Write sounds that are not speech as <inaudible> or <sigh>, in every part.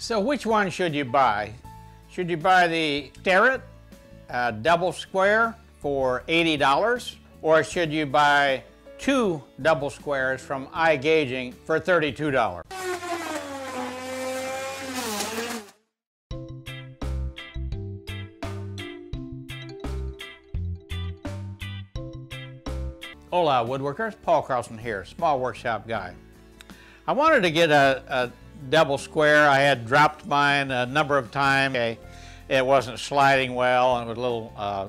So which one should you buy? Should you buy the Starrett uh, double square for $80 or should you buy two double squares from iGaging for $32? Hola woodworkers, Paul Carlson here, small workshop guy. I wanted to get a, a double square. I had dropped mine a number of times. Okay. It wasn't sliding well and it was a little uh,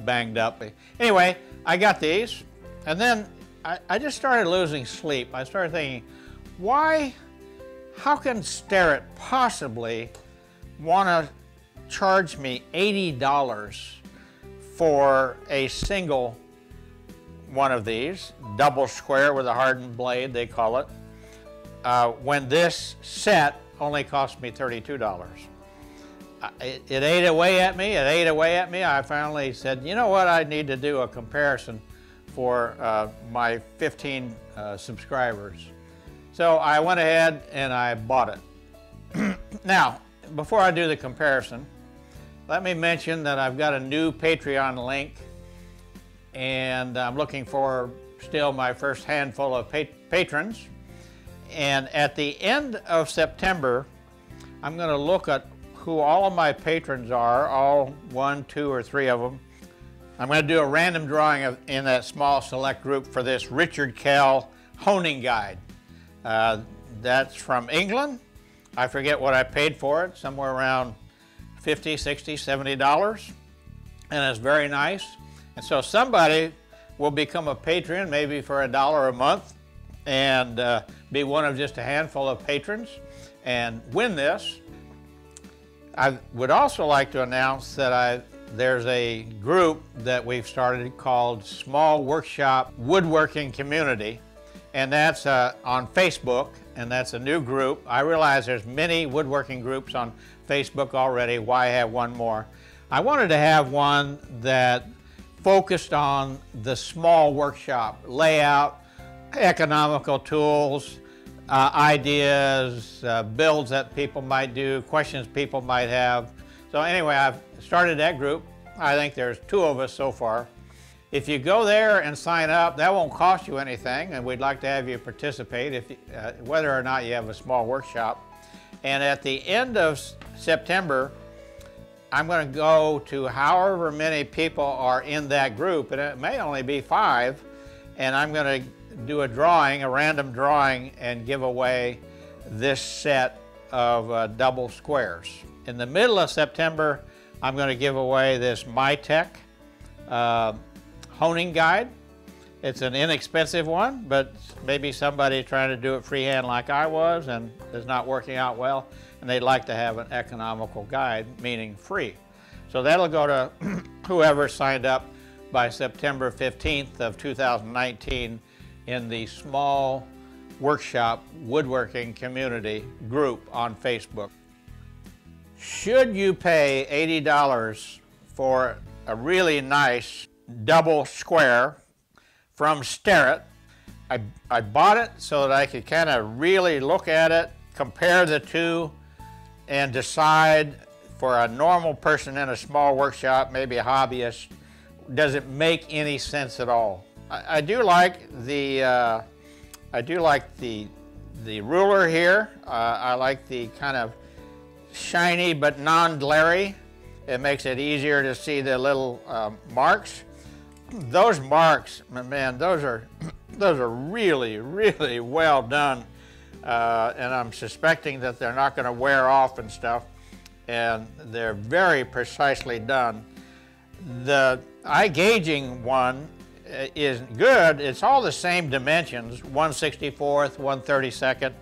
banged up. Anyway, I got these and then I, I just started losing sleep. I started thinking, why, how can Starrett possibly want to charge me $80 for a single one of these, double square with a hardened blade, they call it, uh, when this set only cost me $32. It, it, ate away at me, it ate away at me. I finally said, you know what, I need to do a comparison for uh, my 15 uh, subscribers. So I went ahead and I bought it. <clears throat> now, before I do the comparison, let me mention that I've got a new Patreon link and I'm looking for still my first handful of pat patrons. And at the end of September, I'm going to look at who all of my patrons are, all one, two, or three of them. I'm going to do a random drawing of, in that small select group for this Richard Kell honing guide. Uh, that's from England. I forget what I paid for it, somewhere around 50, 60, 70 dollars. And it's very nice. And so somebody will become a patron maybe for a dollar a month and uh, be one of just a handful of patrons and win this. I would also like to announce that I there's a group that we've started called Small Workshop Woodworking Community and that's uh, on Facebook and that's a new group. I realize there's many woodworking groups on Facebook already. Why have one more? I wanted to have one that focused on the small workshop, layout, economical tools, uh, ideas, uh, builds that people might do, questions people might have. So anyway, I've started that group. I think there's two of us so far. If you go there and sign up, that won't cost you anything, and we'd like to have you participate, if, uh, whether or not you have a small workshop. And at the end of September, I'm going to go to however many people are in that group, and it may only be five, and I'm going to do a drawing, a random drawing, and give away this set of uh, double squares. In the middle of September, I'm going to give away this MyTech uh, honing guide. It's an inexpensive one, but maybe somebody trying to do it freehand like I was and is not working out well and they'd like to have an economical guide, meaning free. So that'll go to <clears throat> whoever signed up by September 15th of 2019 in the small workshop woodworking community group on Facebook. Should you pay $80 for a really nice double square from Starrett, I, I bought it so that I could kind of really look at it, compare the two, and decide for a normal person in a small workshop, maybe a hobbyist, does it make any sense at all? I, I do like the uh, I do like the the ruler here. Uh, I like the kind of shiny but non-glary. It makes it easier to see the little uh, marks. Those marks, man, those are <clears throat> those are really, really well done uh, and I'm suspecting that they're not going to wear off and stuff, and they're very precisely done. The iGaging one Uh, is good. It's all the same dimensions, 164th, 132nd,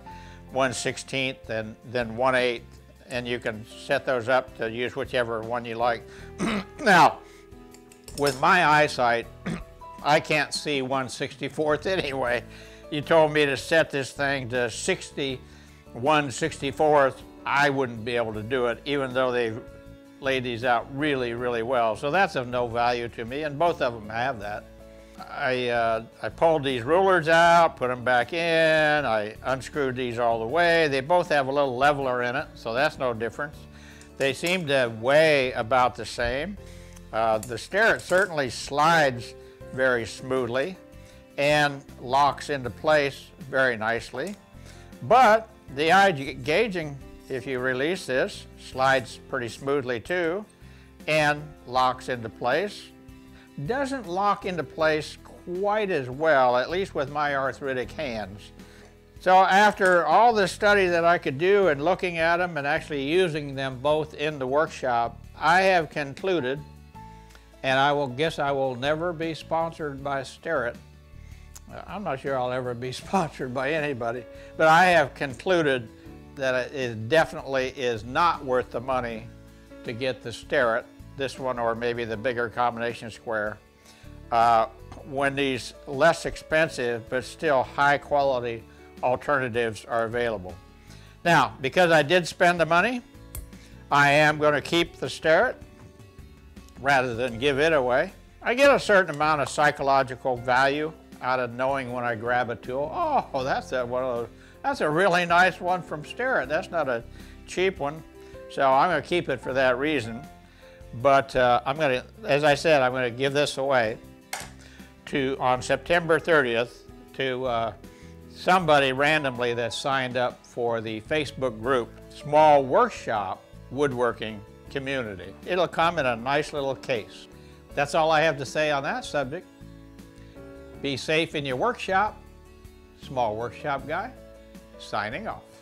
116th, and then 1 8th, and you can set those up to use whichever one you like. <clears throat> now, with my eyesight, <clears throat> I can't see 164th <laughs> anyway, you told me to set this thing to 61 64th, I wouldn't be able to do it, even though they've laid these out really, really well. So that's of no value to me, and both of them have that. I, uh, I pulled these rulers out, put them back in, I unscrewed these all the way. They both have a little leveler in it, so that's no difference. They seem to weigh about the same. Uh, the Starrett certainly slides very smoothly and locks into place very nicely. But the iGaging, if you release this, slides pretty smoothly too and locks into place. Doesn't lock into place quite as well, at least with my arthritic hands. So after all the study that I could do and looking at them and actually using them both in the workshop, I have concluded, and I will guess I will never be sponsored by Starrett. I'm not sure I'll ever be <laughs> sponsored by anybody, but I have concluded that it definitely is not worth the money to get the Starrett, this one or maybe the bigger combination square, uh, when these less expensive but still high quality alternatives are available. Now, because I did spend the money, I am going to keep the Starrett rather than give it away. I get a certain amount of psychological value out of knowing when I grab a tool, oh, that's a, one of those, that's a really nice one from Starrett. That's not a cheap one. So I'm going to keep it for that reason. But uh, I'm going to, as I said, I'm going to give this away to on September 30th to uh, somebody randomly that signed up for the Facebook group Small Workshop Woodworking Community. It'll come in a nice little case. That's all I have to say on that subject. Be safe in your workshop. Small Workshop Guy, signing off.